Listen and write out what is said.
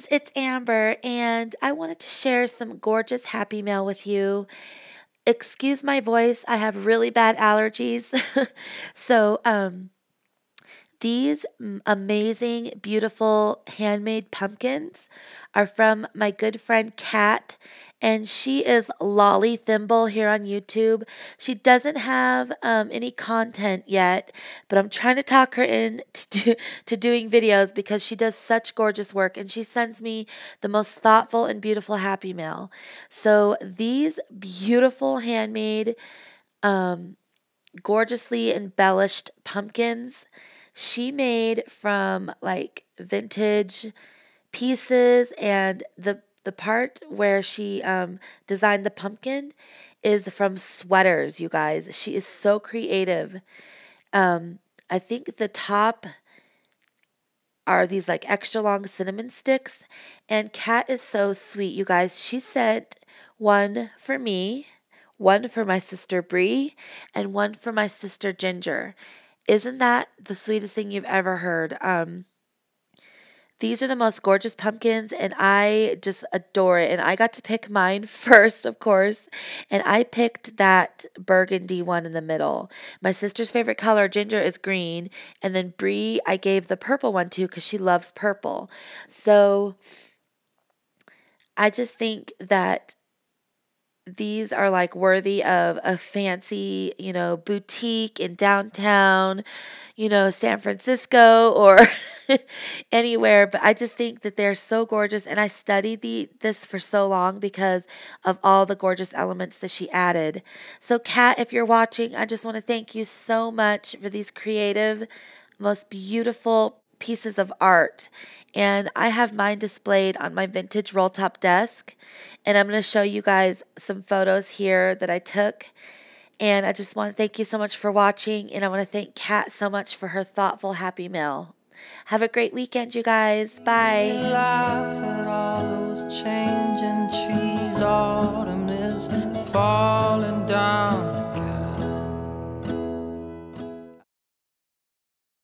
friends, it's Amber, and I wanted to share some gorgeous happy mail with you. Excuse my voice, I have really bad allergies. so, um, these amazing, beautiful handmade pumpkins are from my good friend Cat, and she is Lolly Thimble here on YouTube. She doesn't have um, any content yet, but I'm trying to talk her in to, do, to doing videos because she does such gorgeous work and she sends me the most thoughtful and beautiful happy mail. So these beautiful handmade, um, gorgeously embellished pumpkins she made from like vintage pieces and the the part where she um, designed the pumpkin is from sweaters you guys. She is so creative. Um, i think the top are these like extra long cinnamon sticks and Cat is so sweet you guys. She sent one for me one for my sister Brie and one for my sister Ginger. Isn't that the sweetest thing you've ever heard? Um, these are the most gorgeous pumpkins, and I just adore it. And I got to pick mine first, of course, and I picked that burgundy one in the middle. My sister's favorite color, ginger, is green, and then Brie, I gave the purple one to because she loves purple. So I just think that these are like worthy of a fancy, you know, boutique in downtown, you know, San Francisco or anywhere. But I just think that they're so gorgeous. And I studied the this for so long because of all the gorgeous elements that she added. So, Cat, if you're watching, I just want to thank you so much for these creative, most beautiful pieces of art. And I have mine displayed on my vintage roll top desk. And I'm going to show you guys some photos here that I took. And I just want to thank you so much for watching. And I want to thank Cat so much for her thoughtful, happy meal. Have a great weekend, you guys. Bye.